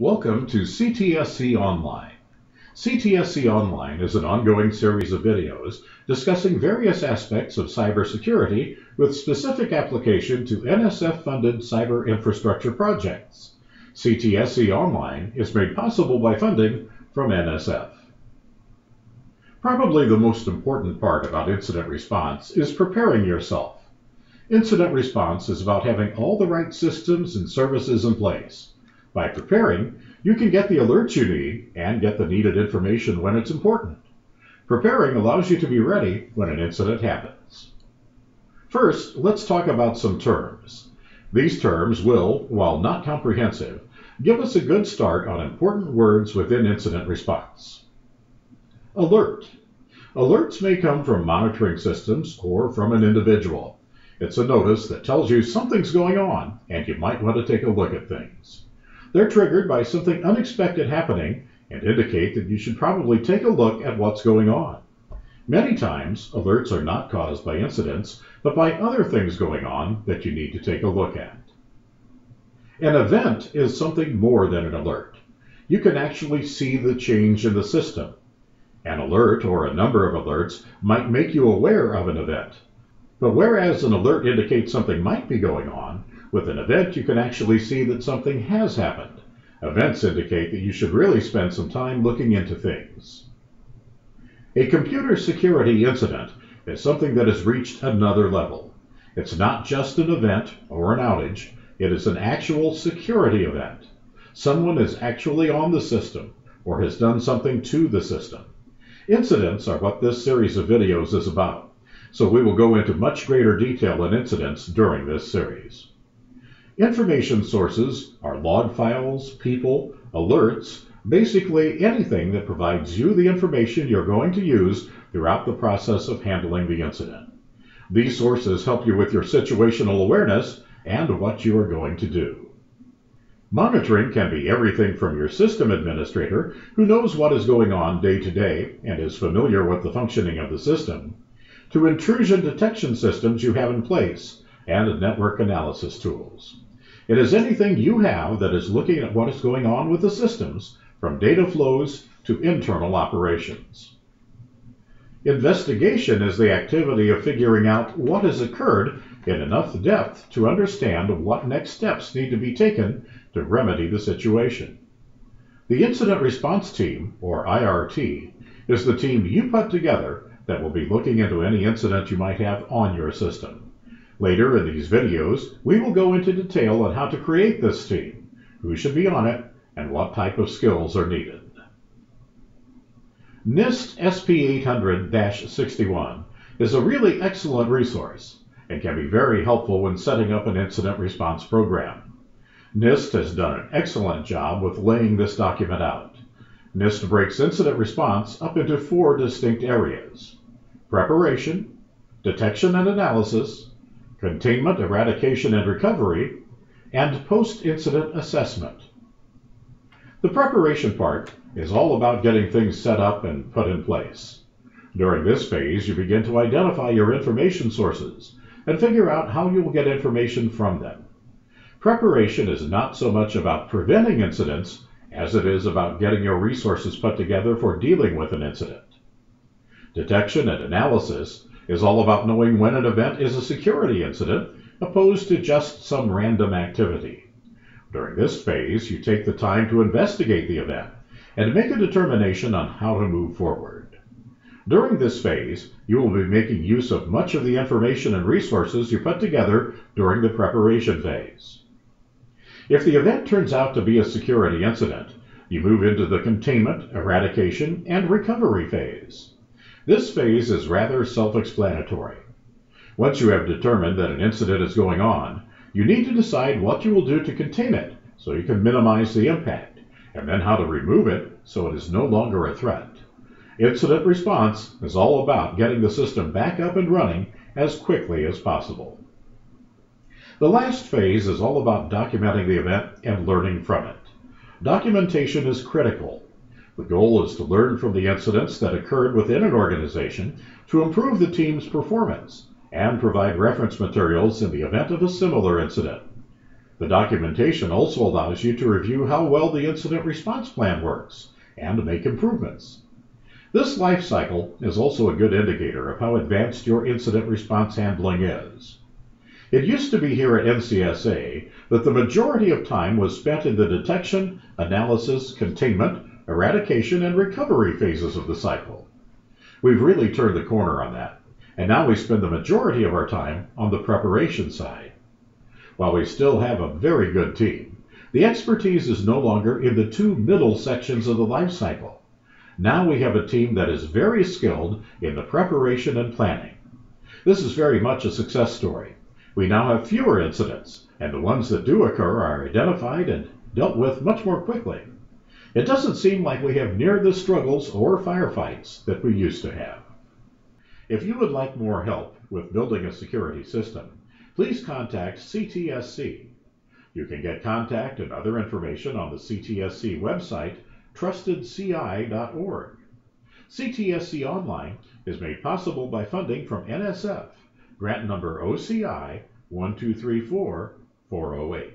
Welcome to CTSC Online. CTSC Online is an ongoing series of videos discussing various aspects of cybersecurity with specific application to NSF-funded cyber infrastructure projects. CTSC Online is made possible by funding from NSF. Probably the most important part about incident response is preparing yourself. Incident response is about having all the right systems and services in place. By preparing, you can get the alerts you need and get the needed information when it's important. Preparing allows you to be ready when an incident happens. First, let's talk about some terms. These terms will, while not comprehensive, give us a good start on important words within incident response. Alert. Alerts may come from monitoring systems or from an individual. It's a notice that tells you something's going on and you might want to take a look at things. They're triggered by something unexpected happening and indicate that you should probably take a look at what's going on. Many times, alerts are not caused by incidents, but by other things going on that you need to take a look at. An event is something more than an alert. You can actually see the change in the system. An alert or a number of alerts might make you aware of an event. But whereas an alert indicates something might be going on, with an event you can actually see that something has happened. Events indicate that you should really spend some time looking into things. A computer security incident is something that has reached another level. It's not just an event or an outage, it is an actual security event. Someone is actually on the system or has done something to the system. Incidents are what this series of videos is about so we will go into much greater detail on incidents during this series. Information sources are log files, people, alerts, basically anything that provides you the information you're going to use throughout the process of handling the incident. These sources help you with your situational awareness and what you are going to do. Monitoring can be everything from your system administrator, who knows what is going on day to day and is familiar with the functioning of the system, to intrusion detection systems you have in place and network analysis tools. It is anything you have that is looking at what is going on with the systems, from data flows to internal operations. Investigation is the activity of figuring out what has occurred in enough depth to understand what next steps need to be taken to remedy the situation. The Incident Response Team, or IRT, is the team you put together that will be looking into any incident you might have on your system. Later in these videos, we will go into detail on how to create this team, who should be on it, and what type of skills are needed. NIST SP 800-61 is a really excellent resource and can be very helpful when setting up an incident response program. NIST has done an excellent job with laying this document out. NIST breaks incident response up into four distinct areas preparation, detection and analysis, containment, eradication, and recovery, and post incident assessment. The preparation part is all about getting things set up and put in place. During this phase, you begin to identify your information sources and figure out how you will get information from them. Preparation is not so much about preventing incidents as it is about getting your resources put together for dealing with an incident. Detection and analysis is all about knowing when an event is a security incident opposed to just some random activity. During this phase, you take the time to investigate the event and make a determination on how to move forward. During this phase, you will be making use of much of the information and resources you put together during the preparation phase. If the event turns out to be a security incident, you move into the containment, eradication, and recovery phase. This phase is rather self-explanatory. Once you have determined that an incident is going on, you need to decide what you will do to contain it so you can minimize the impact, and then how to remove it so it is no longer a threat. Incident response is all about getting the system back up and running as quickly as possible. The last phase is all about documenting the event and learning from it. Documentation is critical the goal is to learn from the incidents that occurred within an organization to improve the team's performance and provide reference materials in the event of a similar incident. The documentation also allows you to review how well the incident response plan works and to make improvements. This life cycle is also a good indicator of how advanced your incident response handling is. It used to be here at NCSA that the majority of time was spent in the detection, analysis, containment, eradication, and recovery phases of the cycle. We've really turned the corner on that, and now we spend the majority of our time on the preparation side. While we still have a very good team, the expertise is no longer in the two middle sections of the life cycle. Now we have a team that is very skilled in the preparation and planning. This is very much a success story. We now have fewer incidents, and the ones that do occur are identified and dealt with much more quickly. It doesn't seem like we have near the struggles or firefights that we used to have. If you would like more help with building a security system, please contact CTSC. You can get contact and other information on the CTSC website, trustedci.org. CTSC Online is made possible by funding from NSF, grant number OCI 1234408.